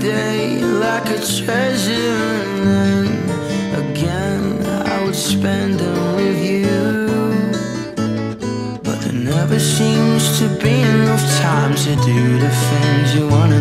day like a treasure, and then again I would spend them with you. But there never seems to be enough time to do the things you wanna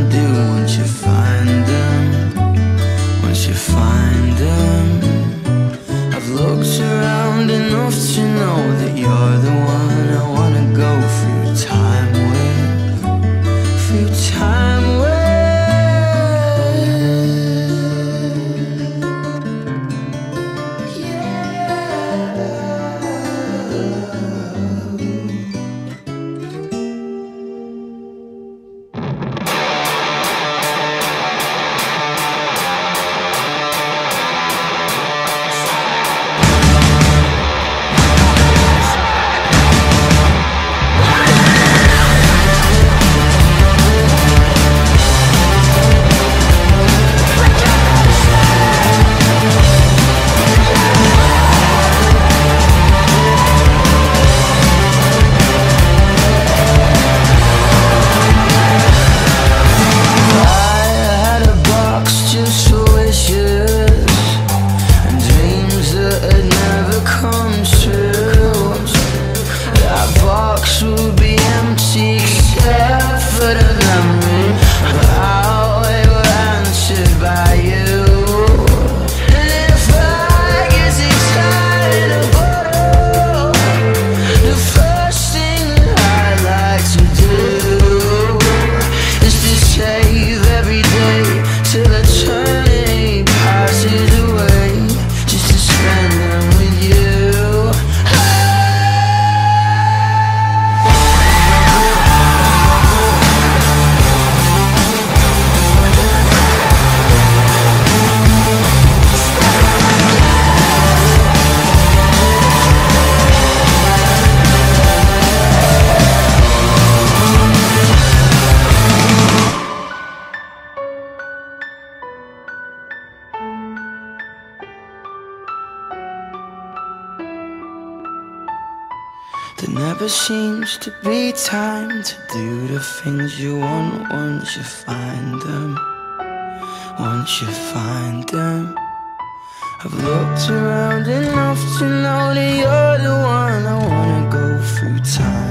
box There never seems to be time to do the things you want once you find them. Once you find them. I've looked around enough to know that you're the one I wanna go through time.